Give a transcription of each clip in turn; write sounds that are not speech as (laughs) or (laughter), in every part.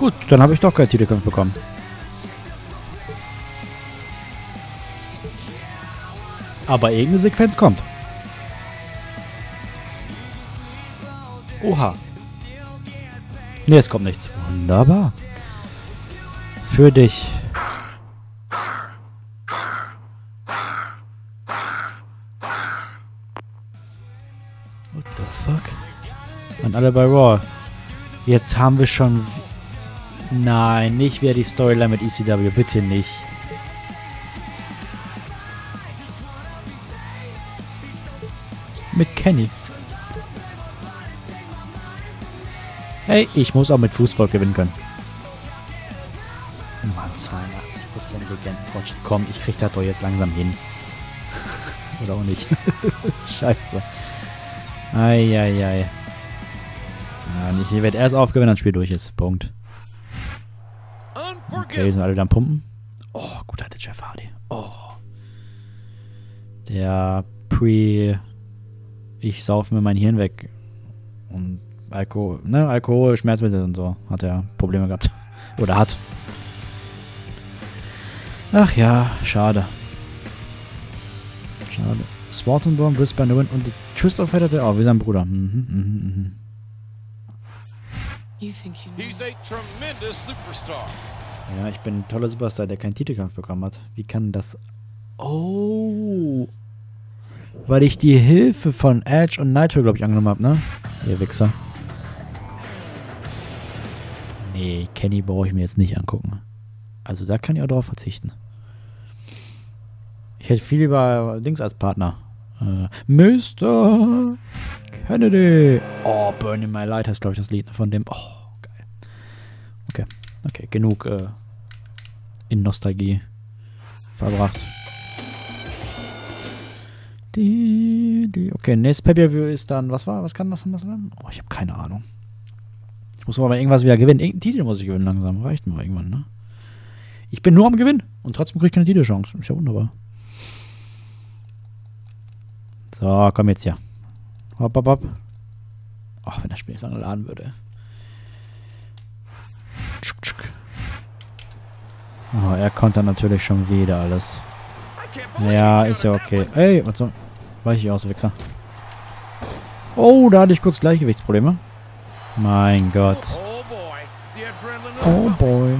Gut, dann habe ich doch keinen Titelkampf bekommen. Aber irgendeine Sequenz kommt. Oha. Ne, es kommt nichts. Wunderbar. Für dich. What the fuck? Und alle bei Raw. Jetzt haben wir schon... Nein, nicht wieder die Storyline mit ECW. Bitte nicht. Mit Kenny. Hey, ich muss auch mit Fußvolk gewinnen können. Mann, 82% Legendenfortschritt. Komm, ich krieg das doch jetzt langsam hin. (laughs) Oder auch nicht. (laughs) Scheiße. Eieiei. Ja, nicht. Ich werde erst aufgewinnen, wenn das Spiel durch ist. Punkt. Okay, sind alle dann pumpen. Oh, gut hatte Jeff Hardy. Oh. Der Pre... Ich saufe mir mein Hirn weg. Und Alkohol, ne, Alkohol, Schmerzmittel und so. Hat er Probleme gehabt. (laughs) Oder hat. Ach ja, schade. Schade. Swartenborn, Brisbane Win und Twist of Fate hatte auch, wie sein Bruder. Mhm, mhm, mhm. Ja, ich bin ein toller Superstar, der keinen Titelkampf bekommen hat. Wie kann das... Oh... Weil ich die Hilfe von Edge und Nitro, glaube ich, angenommen habe, ne? Ihr Wichser. Nee, Kenny brauche ich mir jetzt nicht angucken. Also da kann ich auch drauf verzichten. Ich hätte viel lieber Dings als Partner. Äh, Mr. Kennedy. Oh, Burning My Light heißt, glaube ich, das Lied von dem. Oh, geil. Okay, okay, genug äh, in Nostalgie verbracht. Die, die, okay, nächstes Pay-Per-View ist dann, was war, was kann das dann? Oh, ich habe keine Ahnung. Ich muss aber irgendwas wieder gewinnen. Irgendeinen Titel muss ich gewinnen langsam. Reicht mir irgendwann, ne? Ich bin nur am Gewinnen. Und trotzdem kriege ich keine Titelchance. Ist ja wunderbar. So, komm jetzt hier. Hopp, hopp, hopp. Ach, wenn das Spiel nicht lange laden würde. Oh, er konnte natürlich schon wieder alles. Ja, ist ja okay. Ey, was soll... Weich ich aus, Wichser. Oh, da hatte ich kurz Gleichgewichtsprobleme. Mein Gott. Oh boy.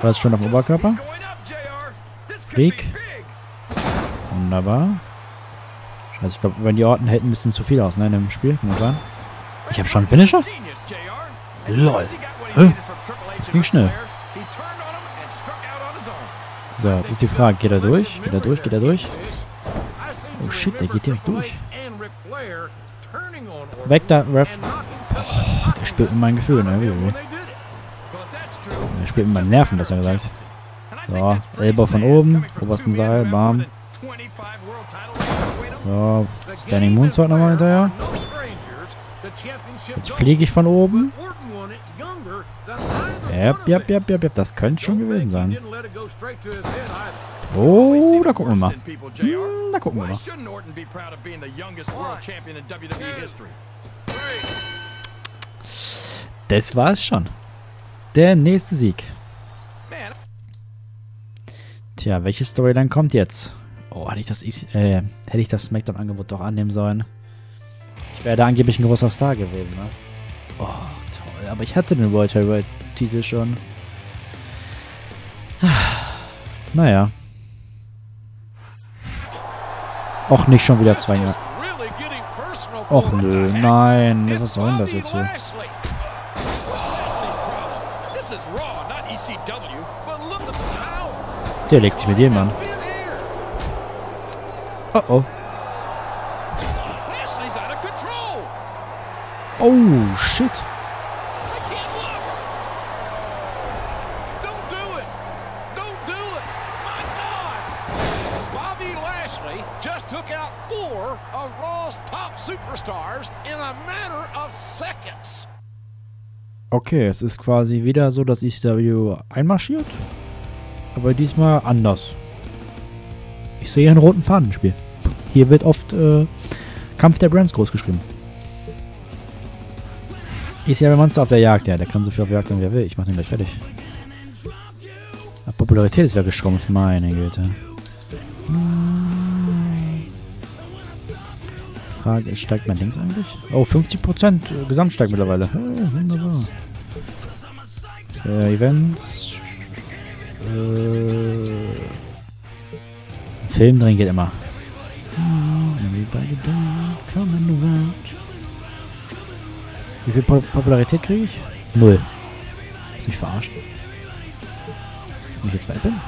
War das schon auf dem Oberkörper? Flieg. Wunderbar. Scheiße, ich glaube, wenn die Orten hätten ein bisschen zu viel aus, ne, in dem Spiel, kann man sagen. Ich habe schon einen Finisher? Lol. Hä? Das ging schnell. So, jetzt ist die Frage, geht er durch? Geht er durch? Geht er durch? Oh shit, der geht direkt durch. Weg da, Ref. Oh, der spielt mit meinen Gefühlen, ne? Der spielt mit meinen Nerven, besser gesagt. So, Elbow von oben, obersten Seil, bam. So, Standing Moonsault nochmal hinterher. Jetzt fliege ich von oben. Yep, yep, yep, yep, yep. Das könnte schon gewesen sein. Oh, da gucken wir mal. Hm, da gucken wir mal. Das war's schon. Der nächste Sieg. Tja, welche Storyline kommt jetzt? Oh, hätte ich das, äh, hätte ich das Smackdown-Angebot doch annehmen sollen. Wäre da angeblich ein großer Star gewesen, ne? Oh, toll. Aber ich hatte den World Heavyweight-Titel schon. (sighs) Naja. Och, nicht schon wieder zwei Jahre. Och nö, nein. Was soll denn das jetzt hier? Der legt sich mit jedem an. Oh oh. Of seconds. Okay, es ist quasi wieder so, dass ECW einmarschiert, aber diesmal anders. Ich sehe einen roten Faden im Spiel. Hier wird oft äh, Kampf der Brands groß geschrieben. Ist ja ein Monster auf der Jagd, ja. Der kann so viel auf der Jagd, wie er will. Ich mach den gleich fertig. Die Popularität ist wieder geschrumpft, meine Güte. Frage, steigt mein Dings eigentlich? Oh, 50% Gesamt steigt mittlerweile. Oh, wunderbar. Äh, Events. Äh, Film drehen geht immer. Wie viel Popularität kriege ich? Null. Lass mich verarschen. Lass mich jetzt veräppeln?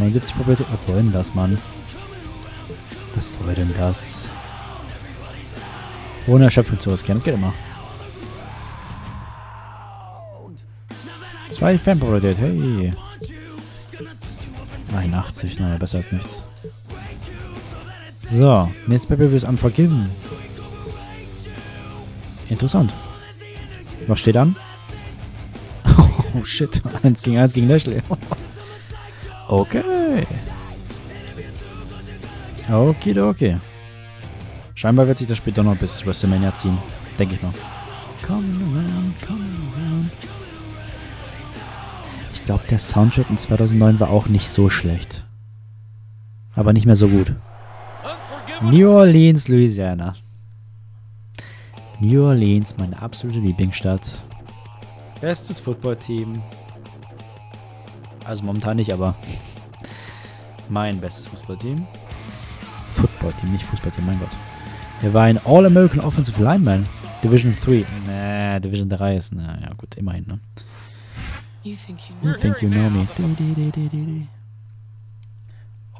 79 Popularität. Was soll denn das, Mann? Was soll denn das? Ohne Erschöpfung zu riskieren. Geht immer. Zwei Fanpopularität. Hey. 81. Naja, besser als nichts. So. Nächstes Pay-Per-View ist Unforgiven. Interessant. Was steht an? (laughs) Oh shit. 1 gegen 1 gegen Lashley. (laughs) okay. Okay. Scheinbar wird sich das Spiel doch noch bis WrestleMania ziehen. Denke ich mal. Ich glaube, der Soundtrack in 2009 war auch nicht so schlecht. Aber nicht mehr so gut. New Orleans, Louisiana. New Orleans, meine absolute Lieblingsstadt. Bestes Footballteam. Also momentan nicht, aber mein bestes Fußballteam. Footballteam, nicht Fußballteam, mein Gott. Er war ein All-American Offensive Lineman. Division 3. Nee, Division 3 ist, na ja gut, immerhin, ne? You think you know, you think you know me.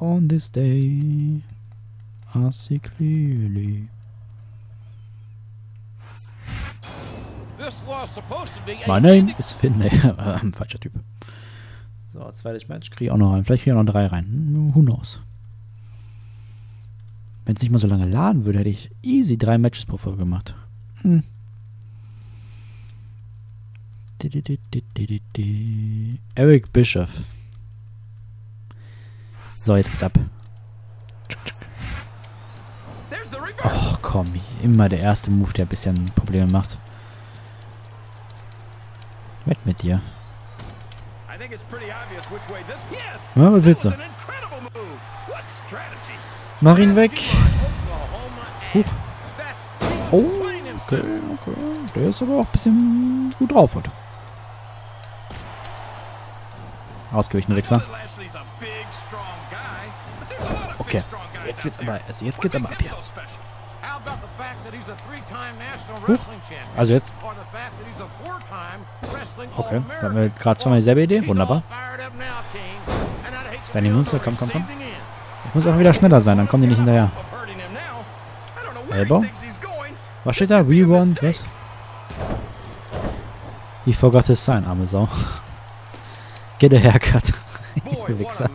On this day, I see clearly. My name is Finlay. Falscher Typ. So, zweites Match. Kriege ich auch noch rein. Vielleicht kriege ich auch noch drei rein. Who knows? Wenn es nicht mal so lange laden würde, hätte ich easy drei Matches pro Folge gemacht. Hm. Eric Bischoff. So, jetzt geht's ab. Och, komm. Immer der erste Move, der ein bisschen Probleme macht. Weg mit dir. Na, was willst du? Mach ihn weg. Huch. Oh, okay, okay. Der ist aber auch ein bisschen gut drauf heute. Ausgewichen, Wichser. Okay. Jetzt geht's aber, also jetzt geht's aber ab hier. Huch. Also jetzt. Okay, da haben wir gerade zweimal dieselbe Idee. Wunderbar. Ist deine Münze? Komm, komm, komm. Ich muss auch wieder schneller sein, dann kommen die nicht hinterher. Elbow? Was steht da? Rewind? Was? He forgot his sign, arme Sau. (laughs) Get a haircut. (laughs) Wichser.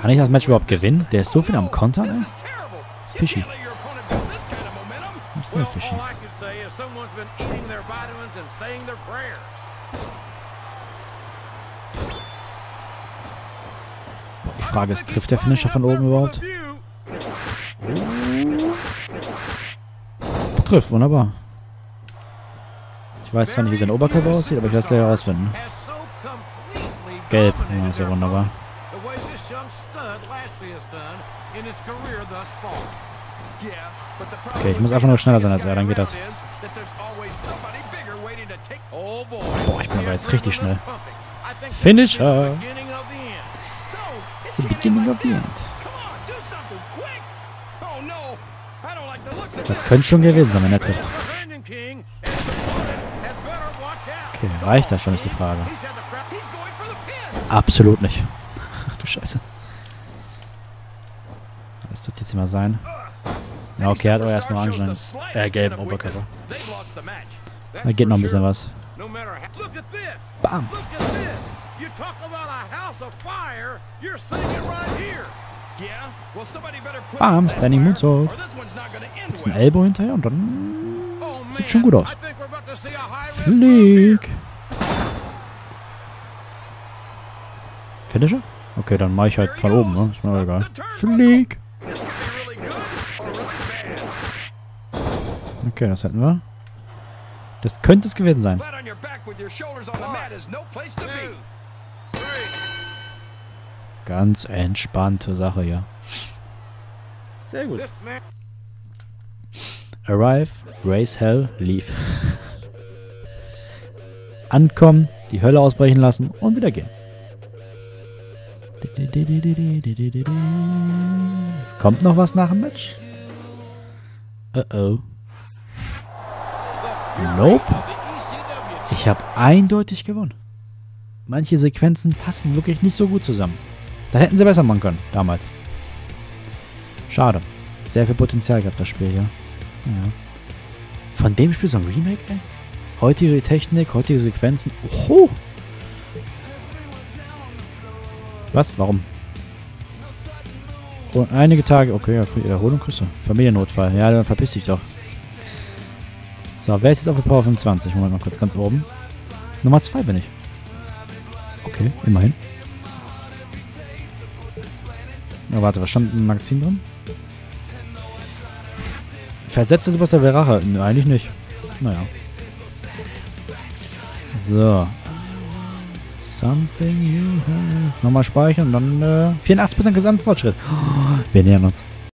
Kann ich das Match überhaupt gewinnen? Der ist so viel am Kontern, ey. Das ist fishy. Das ist sehr fishy. Die Frage ist, trifft der Finisher von oben überhaupt? Trifft, wunderbar. Ich weiß zwar nicht, wie sein Oberkörper aussieht, aber ich werde es gleich herausfinden. Gelb, ja, ist ja wunderbar. Okay, ich muss einfach nur schneller sein als er, dann geht das. Boah, ich bin aber jetzt richtig schnell. Finisher! It's the beginning of the end. Das könnte schon gewesen sein, wenn er trifft. Okay, reicht das schon, ist die Frage. Absolut nicht. Ach du Scheiße. Das wird jetzt immer sein. Ja, okay, er hat aber erst noch Orangen, äh, gelben Oberkörper. Da geht noch ein bisschen was. Bam! Bam, Standing Moonsault. Jetzt ein Elbow hinterher und dann sieht schon gut aus. Flieg! Finisher? Okay, dann mache ich halt von oben, ne? Ist mir egal. Flieg! Okay, das hätten wir. Das könnte es gewesen sein. Ganz entspannte Sache hier. Sehr gut. Arrive, race hell, leave. Ankommen, die Hölle ausbrechen lassen und wieder gehen. Kommt noch was nach dem Match? Uh oh. Nope. Ich habe eindeutig gewonnen. Manche Sequenzen passen wirklich nicht so gut zusammen. Da hätten sie besser machen können, damals. Schade. Sehr viel Potenzial gehabt, das Spiel hier. Ja. Von dem Spiel so ein Remake, ey? Heutige Technik, heutige Sequenzen. Oho! Was? Warum? Und einige Tage. Okay, ja, Erholung kriegst du. Familiennotfall. Ja, dann verpiss dich doch. So, wer ist jetzt auf der Power 25? Moment mal kurz ganz oben. Nummer 2 bin ich. Okay, immerhin. Na, warte, was stand im Magazin drin? Versetze Superstar Verache? Nee, eigentlich nicht. Naja. So. Something you have. Nochmal speichern, dann äh, 84% Gesamtfortschritt. Oh, wir nähern uns.